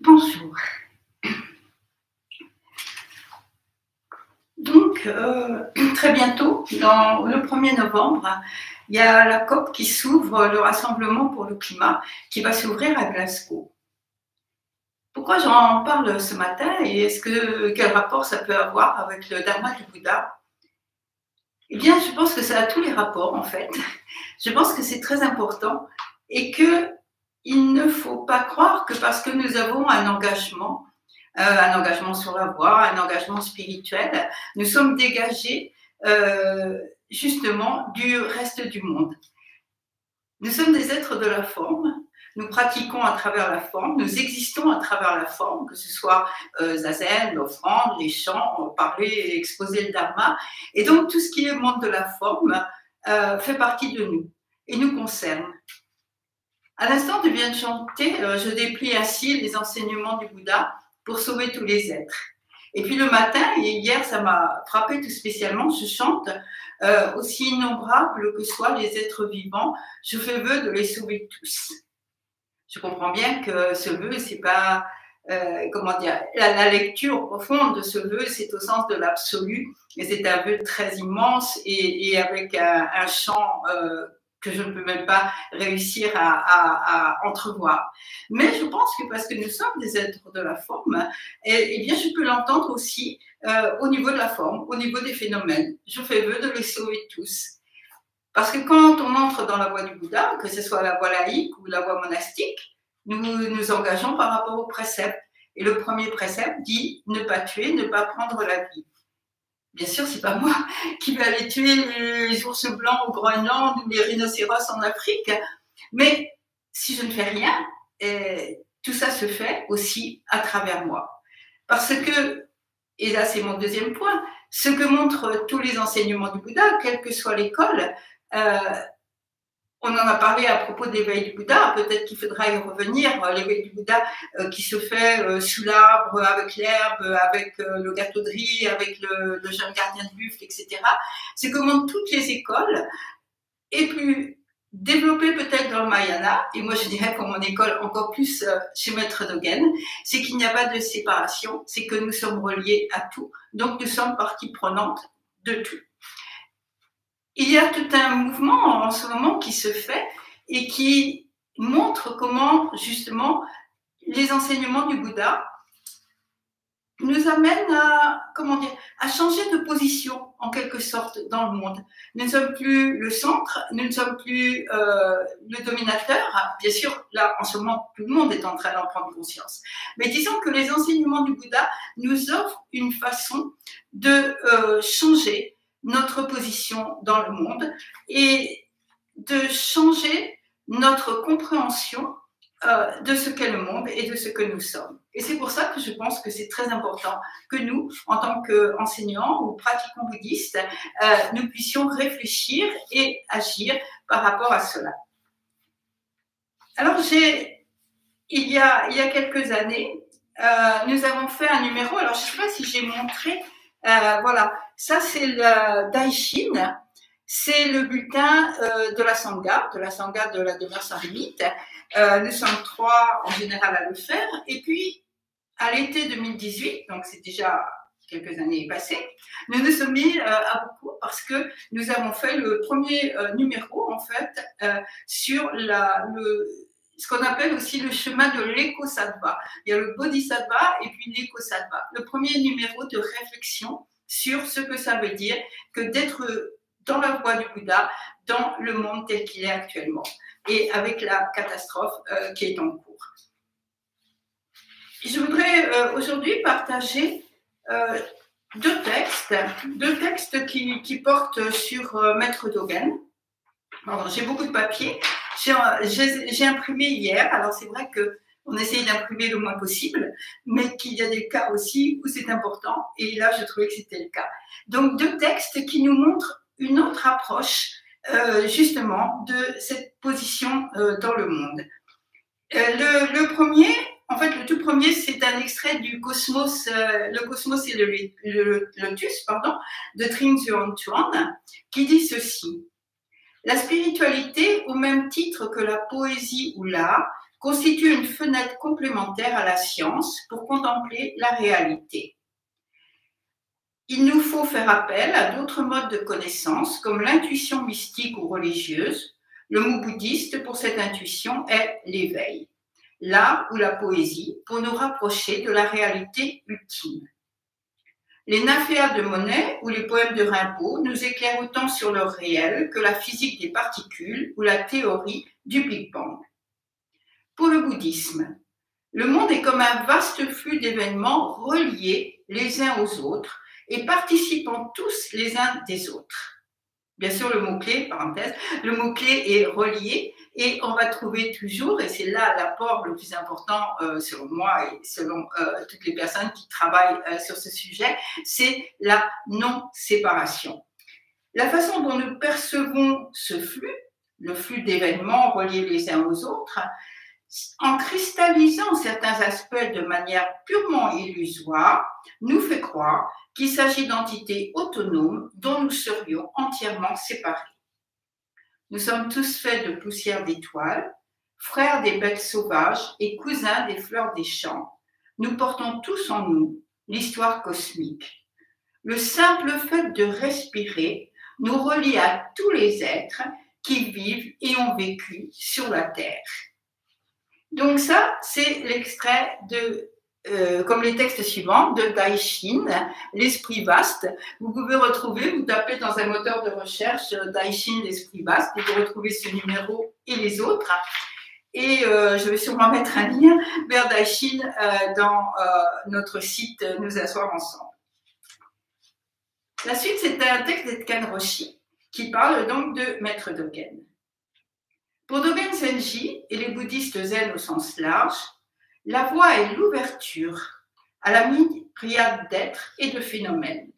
Bonjour. Donc, euh, très bientôt, le 1er novembre, il y a la COP qui s'ouvre, le Rassemblement pour le climat, qui va s'ouvrir à Glasgow. Pourquoi j'en parle ce matin et est-ce que quel rapport ça peut avoir avec le Dharma du Bouddha? Eh bien, je pense que ça a tous les rapports en fait. Je pense que c'est très important et que il ne faut pas croire que parce que nous avons un engagement, euh, un engagement sur la voie, un engagement spirituel, nous sommes dégagés euh, justement du reste du monde. Nous sommes des êtres de la forme, nous pratiquons à travers la forme, nous existons à travers la forme, que ce soit euh, zazen, l'offrande, les chants, parler, exposer le dharma. Et donc tout ce qui est monde de la forme euh, fait partie de nous et nous concerne. À l'instant de bien chanter, euh, je déplie ainsi les enseignements du Bouddha pour sauver tous les êtres. Et puis le matin, et hier ça m'a frappé tout spécialement, je chante euh, aussi innombrables que soient les êtres vivants, je fais vœu de les sauver tous. Je comprends bien que ce vœu, c'est pas euh, comment dire, la, lecture profonde de ce vœu, c'est au sens de l'absolu, mais c'est un vœu très immense et, et avec un, un euh, que je ne peux même pas réussir à, entrevoir. Mais je pense que parce que nous sommes des êtres de la forme, eh, eh bien, je peux l'entendre aussi euh, au niveau de la forme, au niveau des phénomènes. Je fais vœu de les sauver tous. Parce que quand on entre dans la voie du Bouddha, que ce soit la voie laïque ou la voie monastique, nous nous engageons par rapport au précepte. Et le premier précepte dit ne pas tuer, ne pas prendre la vie. Bien sûr, c'est pas moi qui vais aller tuer les ours blancs au Groenland ou les rhinocéros en Afrique, mais si je ne fais rien, eh, tout ça se fait aussi à travers moi. Parce que, et là c'est mon deuxième point, ce que montrent tous les enseignements du Bouddha, quelle que soit l'école, euh, on en a parlé à propos de l'éveil du Bouddha, peut-être qu'il faudra y revenir, euh, l'éveil du Bouddha euh, qui se fait euh, sous l'arbre, avec l'herbe, avec le gâteau de riz, avec le, jeune gardien de buffle, etc. C'est comment toutes les écoles, et plus développées peut-être dans le Mayana, et moi je dirais pour mon école encore plus chez Maître Dogen, c'est qu'il n'y a pas de séparation, c'est que nous sommes reliés à tout, donc nous sommes partie prenante de tout il y a tout un mouvement en ce moment qui se fait et qui montre comment justement les enseignements du Bouddha nous amènent à, changer de position en quelque sorte dans le monde. Nous ne sommes plus le centre, nous ne sommes plus euh, le dominateur. Bien sûr, là, en ce moment, tout le monde est en train d'en prendre conscience. Mais disons que les enseignements du Bouddha nous offrent une façon de euh, changer notre position dans le monde et de changer notre compréhension euh, de ce qu'est le monde et de ce que nous sommes. Et c'est pour ça que je pense que c'est très important que nous, en tant qu'enseignants ou pratiquants bouddhistes, euh, nous puissions réfléchir et agir par rapport à cela. Alors, j'ai, il, y a, il y a quelques années, euh, nous avons fait un numéro, alors je ne sais pas si j'ai montré, voilà, ça, c'est le Daishin. C'est le bulletin euh, de la Sangha, de la Sangha de la demeure sans limite. Euh, nous sommes trois en général à le faire. Et puis, à l'été 2018, donc c'est déjà quelques années passées, nous nous sommes mis euh, à beaucoup parce que nous avons fait le premier numéro, en fait, sur la, le, ce qu'on appelle aussi le chemin de l'éco-sattva. Il y a le bodhisattva et puis l'éco-sattva. Le premier numéro de réflexion sur ce que ça veut dire que d'être dans la voie du Bouddha, dans le monde tel qu'il est actuellement, et avec la catastrophe euh, qui est en cours. Je voudrais euh, aujourd'hui partager euh, deux textes, deux textes qui, qui portent sur Maître Dogen. J'ai beaucoup de papier. J'ai imprimé hier, alors c'est vrai que on essaye d'imprimer le moins possible, mais qu'il y a des cas aussi où c'est important. Et là, je trouvais que c'était le cas. Donc, deux textes qui nous montrent une autre approche, euh, justement, de cette position euh, dans le monde. Euh, le, premier, en fait, le tout premier, c'est un extrait du Cosmos, le Cosmos et le, Lotus, pardon, de Tring Chuan, qui dit ceci. La spiritualité, au même titre que la poésie ou l'art, constitue une fenêtre complémentaire à la science pour contempler la réalité. Il nous faut faire appel à d'autres modes de connaissance comme l'intuition mystique ou religieuse. Le mot bouddhiste pour cette intuition est l'éveil, l'art ou la poésie pour nous rapprocher de la réalité ultime. Les nymphéas de Monet ou les poèmes de Rimbaud nous éclairent autant sur leur réel que la physique des particules ou la théorie du Big Bang. Pour le bouddhisme, le monde est comme un vaste flux d'événements reliés les uns aux autres et participant tous les uns des autres. Bien sûr, le mot-clé, parenthèse, le mot-clé est relié et on va trouver toujours, et c'est là l'apport le plus important euh, selon moi et selon euh, toutes les personnes qui travaillent euh, sur ce sujet, c'est la non-séparation. La façon dont nous percevons ce flux, le flux d'événements reliés les uns aux autres, en cristallisant certains aspects de manière purement illusoire, nous fait croire qu'il s'agit d'entités autonomes dont nous serions entièrement séparés. Nous sommes tous faits de poussière d'étoiles, frères des bêtes sauvages et cousins des fleurs des champs. Nous portons tous en nous l'histoire cosmique. Le simple fait de respirer nous relie à tous les êtres qui vivent et ont vécu sur la Terre. Donc ça, c'est l'extrait de euh, comme les textes suivants de Daishin, l'esprit vaste. Vous pouvez retrouver, vous tapez dans un moteur de recherche euh, Daishin, l'esprit vaste, vous retrouvez ce numéro et les autres. Et euh, je vais sûrement mettre un lien vers Daishin dans notre site Nous asseoir ensemble. La suite, c'est un texte d'Etkan Roshi qui parle donc de Maître Dogen. Pour Dogen Senji et les bouddhistes zen au sens large, la voie est l'ouverture à la myriade d'êtres et de phénomènes.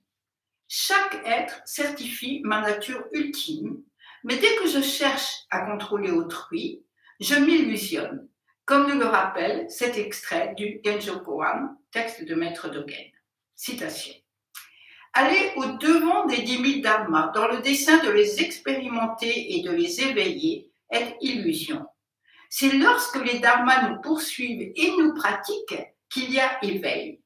Chaque être certifie ma nature ultime, mais dès que je cherche à contrôler autrui, je m'illusionne, comme nous le rappelle cet extrait du Genjo Koan, texte de Maître Dogen. Citation. Aller au devant des mille dharmas dans le dessein de les expérimenter et de les éveiller est illusion. C'est lorsque les dharmas nous poursuivent et nous pratiquent qu'il y a éveil.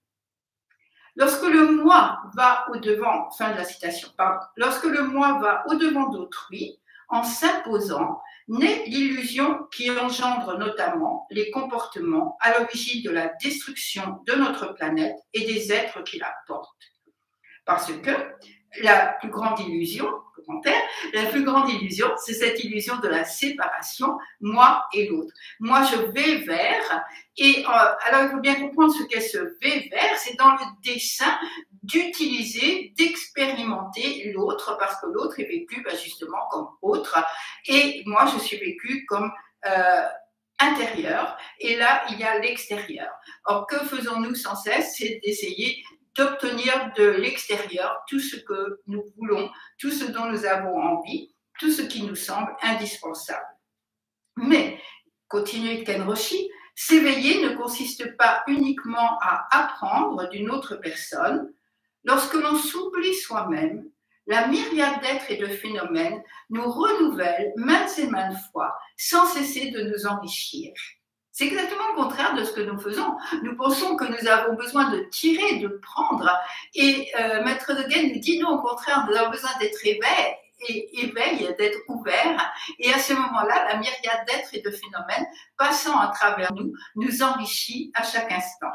Lorsque le moi va au-devant, fin de la citation, pardon, lorsque le moi va au-devant d'autrui, en s'imposant, naît l'illusion qui engendre notamment les comportements à l'origine de la destruction de notre planète et des êtres qui la portent. Parce que la plus grande illusion, la plus grande illusion, c'est cette illusion de la séparation, moi et l'autre. Moi, je vais vers, et euh, alors il faut bien comprendre ce qu'est ce vais vers, c'est dans le dessin d'utiliser, d'expérimenter l'autre, parce que l'autre est vécu bah, justement comme autre, et moi, je suis vécu comme... Euh, intérieur et là il y a l'extérieur. Or que faisons-nous sans cesse? C'est d'essayer d'obtenir de l'extérieur tout ce que nous voulons, tout ce dont nous avons envie, tout ce qui nous semble indispensable. Mais, continue Ken Roshi, s'éveiller ne consiste pas uniquement à apprendre d'une autre personne. Lorsque l'on s'oublie soi-même, la myriade d'êtres et de phénomènes nous renouvelle maintes et maintes fois sans cesser de nous enrichir. C'est exactement le contraire de ce que nous faisons. Nous pensons que nous avons besoin de tirer, de prendre. Et euh, Maître de nous dit non, au contraire, nous avons besoin d'être éveillés et éveil, d'être ouvert. Et à ce moment-là, la myriade d'êtres et de phénomènes passant à travers nous nous enrichit à chaque instant.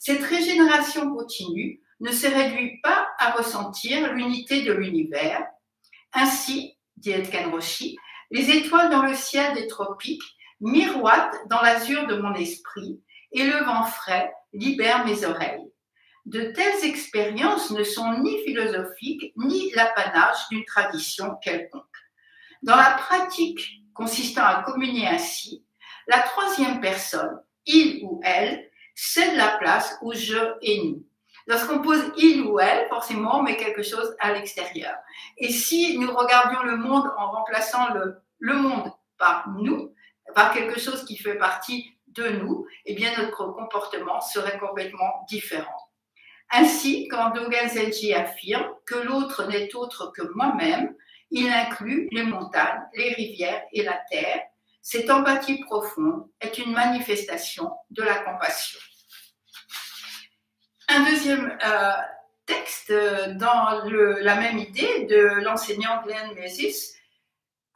Cette régénération continue ne se réduit pas à ressentir l'unité de l'univers. Ainsi, dit Etkan Roshi, les étoiles dans le ciel des tropiques miroite dans l'azur de mon esprit et le vent frais libère mes oreilles. De telles expériences ne sont ni philosophiques ni l'apanage d'une tradition quelconque. Dans la pratique consistant à communier ainsi, la troisième personne, il ou elle, cède la place au je et nous. Lorsqu'on pose il ou elle, forcément, on met quelque chose à l'extérieur. Et si nous regardions le monde en remplaçant le, le monde par nous, par quelque chose qui fait partie de nous, eh bien notre comportement serait complètement différent. Ainsi, quand Dogen Zenji affirme que l'autre n'est autre que moi-même, il inclut les montagnes, les rivières et la terre, cette empathie profonde est une manifestation de la compassion. Un deuxième euh, texte euh, dans la même idée de l'enseignant Glenn Mesis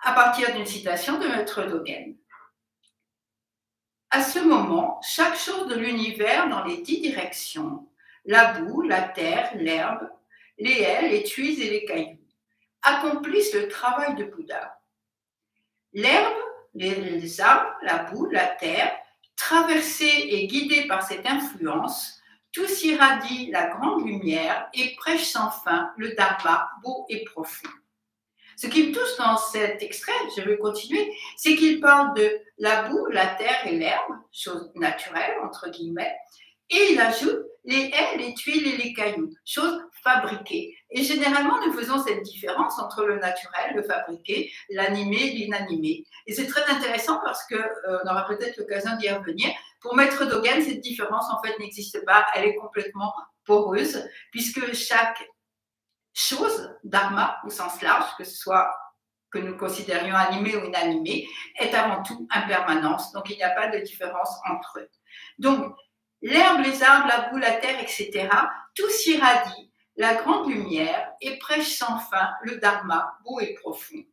à partir d'une citation de Maître Dogen. À ce moment, chaque chose de l'univers dans les dix directions, la boue, la terre, l'herbe, les haies, les tuiles et les cailloux, accomplissent le travail de Bouddha. L'herbe, les arbres, la boue, la terre, traversés et guidés par cette influence, tous irradient la grande lumière et prêchent sans fin le dharma beau et profond. Ce qui me touche dans cet extrait, je vais continuer, c'est qu'il parle de la boue, la terre et l'herbe, chose naturelle, entre guillemets, et il ajoute les haies, les tuiles et les cailloux, choses fabriquées. Et généralement, nous faisons cette différence entre le naturel, le fabriqué, l'animé, l'inanimé. Et c'est très intéressant parce que euh, on aura peut-être l'occasion d'y revenir. Pour Maître Dogen, cette différence en fait n'existe pas. Elle est complètement poreuse puisque chaque chose, dharma au sens large, que ce soit que nous considérions animé ou inanimé, est avant tout impermanence. Donc il n'y a pas de différence entre eux. Donc l'herbe, les arbres, la boue, la terre, etc., tout s'irradie la grande lumière et prêche sans fin le dharma beau et profond.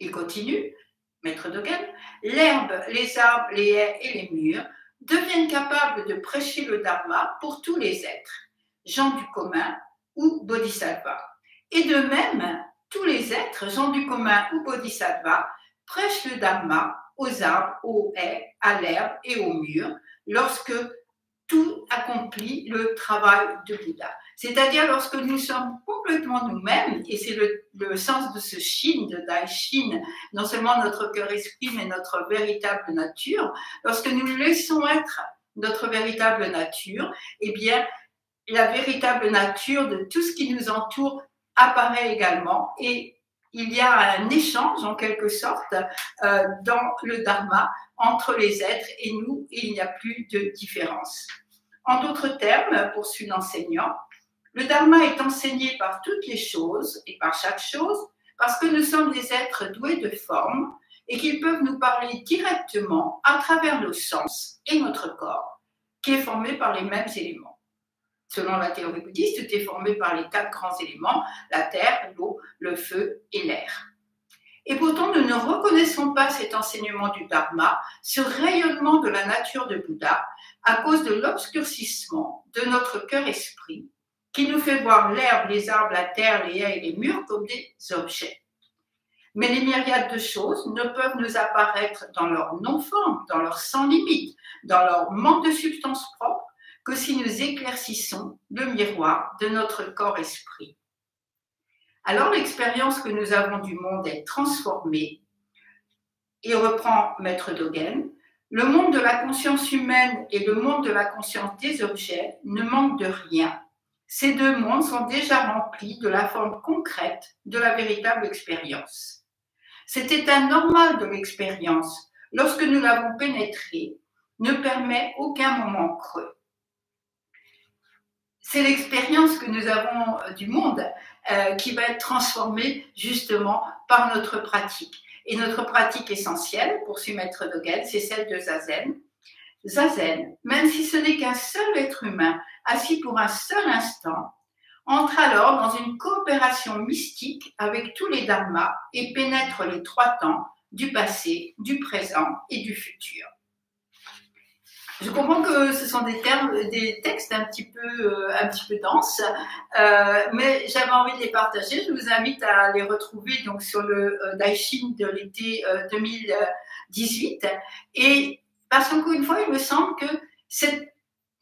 Il continue, maître Dogen, l'herbe, les arbres, les haies et les murs deviennent capables de prêcher le dharma pour tous les êtres, gens du commun ou bodhisattva. Et de même, tous les êtres, gens du commun ou bodhisattva, prêchent le dharma aux arbres, aux haies, à l'herbe et aux murs lorsque tout accomplit le travail de Bouddha. C'est-à-dire lorsque nous sommes complètement nous-mêmes, et c'est le, sens de ce Shin, de Dai Shin, non seulement notre cœur-esprit, mais notre véritable nature, lorsque nous laissons être notre véritable nature, eh bien, la véritable nature de tout ce qui nous entoure apparaît également et il y a un échange en quelque sorte euh, dans le dharma entre les êtres et nous, il n'y a plus de différence. En d'autres termes, poursuit l'enseignant, le dharma est enseigné par toutes les choses et par chaque chose parce que nous sommes des êtres doués de forme et qu'ils peuvent nous parler directement à travers nos sens et notre corps, qui est formé par les mêmes éléments. Selon la théorie bouddhiste, tout est formé par les quatre grands éléments, la terre, l'eau, le feu et l'air. Et pourtant, nous ne reconnaissons pas cet enseignement du Dharma, ce rayonnement de la nature de Bouddha, à cause de l'obscurcissement de notre cœur-esprit, qui nous fait voir l'herbe, les arbres, la terre, les haies et les murs comme des objets. Mais les myriades de choses ne peuvent nous apparaître dans leur non-forme, dans leur sans limite, dans leur manque de substance propre, que si nous éclaircissons le miroir de notre corps-esprit. Alors l'expérience que nous avons du monde est transformée et reprend Maître Dogen. Le monde de la conscience humaine et le monde de la conscience des objets ne manquent de rien. Ces deux mondes sont déjà remplis de la forme concrète de la véritable expérience. Cet état normal de l'expérience, lorsque nous l'avons pénétré, ne permet aucun moment creux c'est l'expérience que nous avons euh, du monde euh, qui va être transformée justement par notre pratique. Et notre pratique essentielle, poursuit Maître Dogen, c'est celle de Zazen. Zazen, même si ce n'est qu'un seul être humain assis pour un seul instant, entre alors dans une coopération mystique avec tous les dharmas et pénètre les trois temps du passé, du présent et du futur. Je comprends que ce sont des termes, des textes un petit peu, euh, un petit peu denses, euh, mais j'avais envie de les partager. Je vous invite à les retrouver donc sur le euh, Daishin de l'été 2018. Et parce qu'encore une fois, il me semble que cette,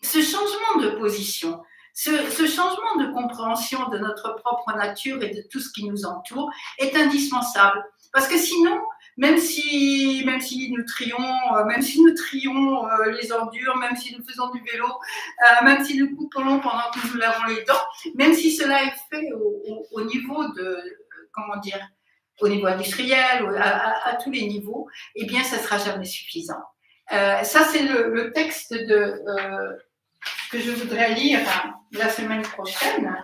ce changement de position, ce, changement de compréhension de notre propre nature et de tout ce qui nous entoure est indispensable. Parce que sinon, même si, même si nous trions, euh, même si nous trions euh, les ordures, même si nous faisons du vélo, euh, même si nous coupons pendant que nous lavons les dents, même si cela est fait au, niveau de, comment dire, au niveau industriel, à, tous les niveaux, eh bien, ça sera jamais suffisant. ça, c'est le, texte de, que je voudrais lire la semaine prochaine.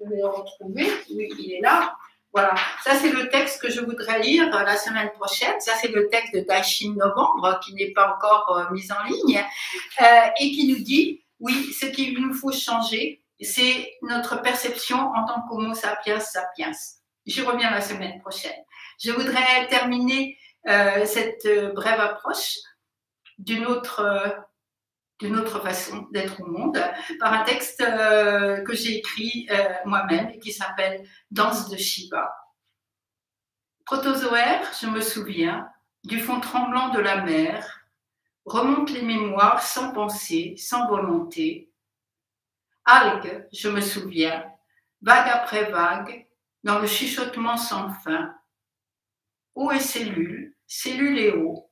Je vais le retrouver. Oui, il est là. Voilà, ça c'est le texte que je voudrais lire la semaine prochaine. Ça c'est le texte de Daishin Novembre qui n'est pas encore euh, mis en ligne euh, et qui nous dit, oui, ce qu'il nous faut changer, c'est notre perception en tant qu'homo sapiens sapiens. Je reviens la semaine prochaine. Je voudrais terminer euh, cette brève approche d'une autre d'une autre façon d'être au monde par un texte euh, que j'ai écrit euh, moi-même et qui s'appelle Danse de Shiva. Protozoaire, je me souviens, du fond tremblant de la mer, remontent les mémoires sans pensée, sans volonté. Algues, je me souviens, vague après vague, dans le chuchotement sans fin. Eau et cellules, cellules et eau,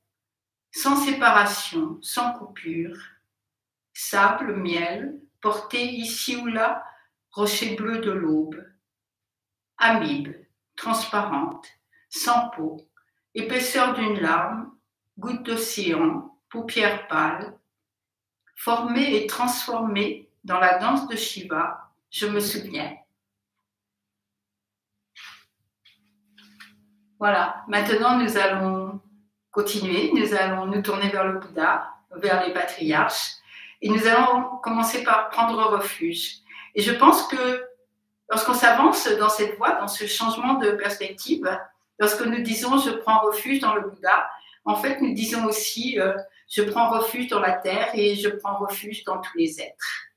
sans séparation, sans coupure sable, miel, porté ici ou là, rocher bleu de l'aube. Amibe, transparente, sans peau, épaisseur d'une larme, goutte d'océan, paupières pâles, formée et transformée dans la danse de Shiva, je me souviens. Voilà, maintenant nous allons continuer, nous allons nous tourner vers le Bouddha, vers les patriarches, et nous allons commencer par prendre refuge. Et je pense que lorsqu'on s'avance dans cette voie, dans ce changement de perspective, lorsque nous disons je prends refuge dans le Bouddha, en fait, nous disons aussi euh, je prends refuge dans la terre et je prends refuge dans tous les êtres.